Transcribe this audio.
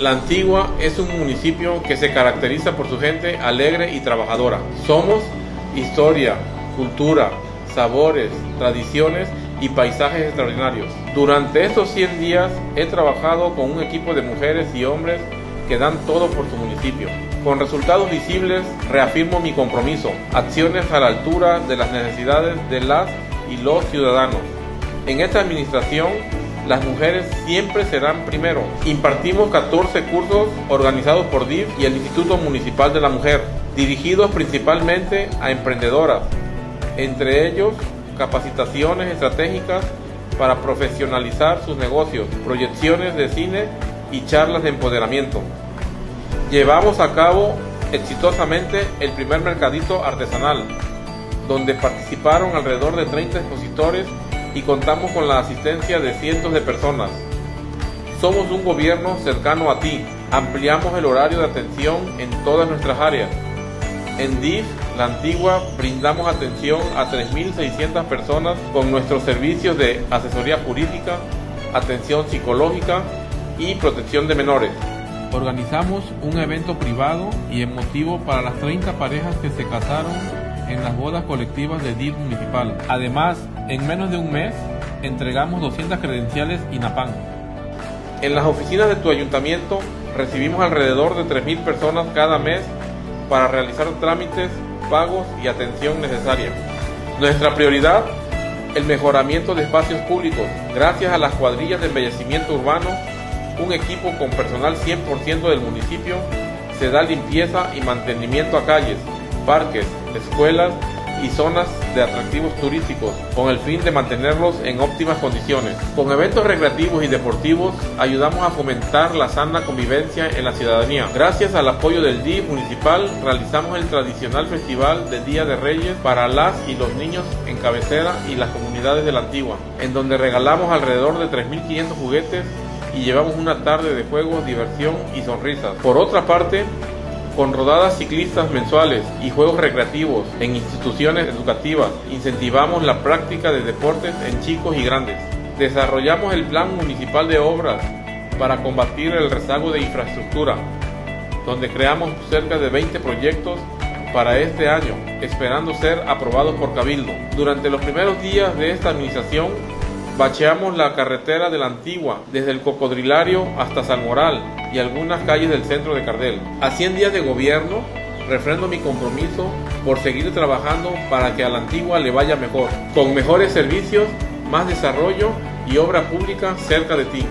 La Antigua es un municipio que se caracteriza por su gente alegre y trabajadora. Somos historia, cultura, sabores, tradiciones y paisajes extraordinarios. Durante estos 100 días he trabajado con un equipo de mujeres y hombres que dan todo por su municipio. Con resultados visibles reafirmo mi compromiso, acciones a la altura de las necesidades de las y los ciudadanos. En esta administración las mujeres siempre serán primero. Impartimos 14 cursos organizados por DIF y el Instituto Municipal de la Mujer, dirigidos principalmente a emprendedoras, entre ellos capacitaciones estratégicas para profesionalizar sus negocios, proyecciones de cine y charlas de empoderamiento. Llevamos a cabo exitosamente el primer mercadito artesanal, donde participaron alrededor de 30 expositores y contamos con la asistencia de cientos de personas. Somos un gobierno cercano a ti. Ampliamos el horario de atención en todas nuestras áreas. En DIF, la antigua, brindamos atención a 3.600 personas con nuestros servicios de asesoría jurídica, atención psicológica y protección de menores. Organizamos un evento privado y emotivo para las 30 parejas que se casaron en las bodas colectivas de DIF municipal. Además, en menos de un mes entregamos 200 credenciales INAPAN. En las oficinas de tu ayuntamiento recibimos alrededor de 3.000 personas cada mes para realizar trámites, pagos y atención necesaria. Nuestra prioridad, el mejoramiento de espacios públicos. Gracias a las cuadrillas de embellecimiento urbano, un equipo con personal 100% del municipio se da limpieza y mantenimiento a calles, parques, escuelas y zonas de atractivos turísticos con el fin de mantenerlos en óptimas condiciones. Con eventos recreativos y deportivos ayudamos a fomentar la sana convivencia en la ciudadanía. Gracias al apoyo del DIF municipal realizamos el tradicional festival de Día de Reyes para las y los niños en cabecera y las comunidades de la antigua, en donde regalamos alrededor de 3.500 juguetes y llevamos una tarde de juegos, diversión y sonrisas. Por otra parte, con rodadas ciclistas mensuales y juegos recreativos en instituciones educativas, incentivamos la práctica de deportes en chicos y grandes. Desarrollamos el Plan Municipal de Obras para combatir el rezago de infraestructura, donde creamos cerca de 20 proyectos para este año, esperando ser aprobados por Cabildo. Durante los primeros días de esta administración, bacheamos la carretera de la Antigua, desde el Cocodrilario hasta San Moral, y algunas calles del centro de Cardel. A 100 días de gobierno, refrendo mi compromiso por seguir trabajando para que a la antigua le vaya mejor, con mejores servicios, más desarrollo y obra pública cerca de ti.